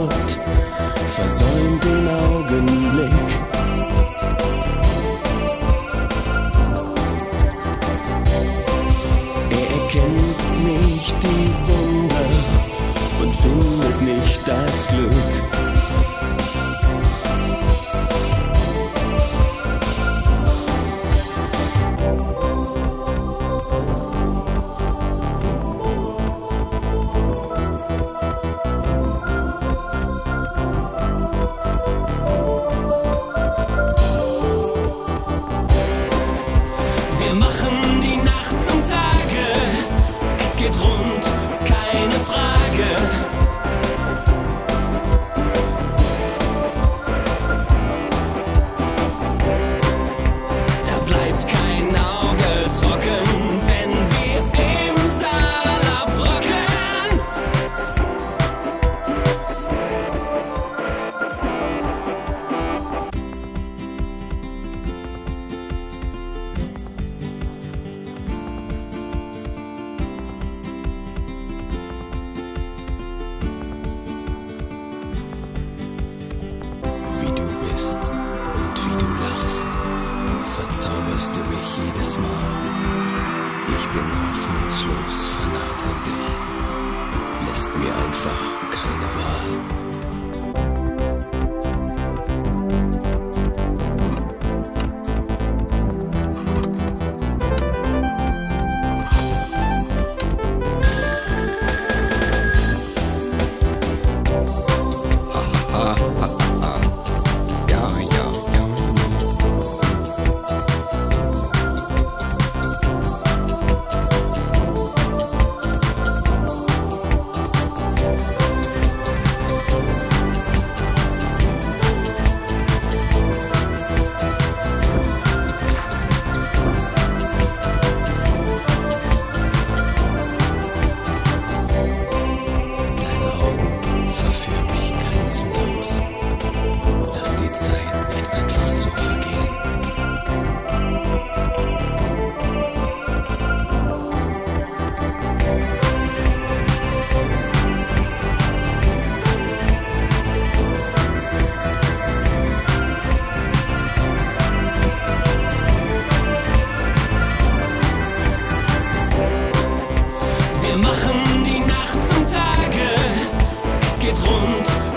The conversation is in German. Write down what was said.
world zauberst du mich jedes Mal. Ich bin hoffnungslos vernarrt in dich. Lässt mir einfach geht rund.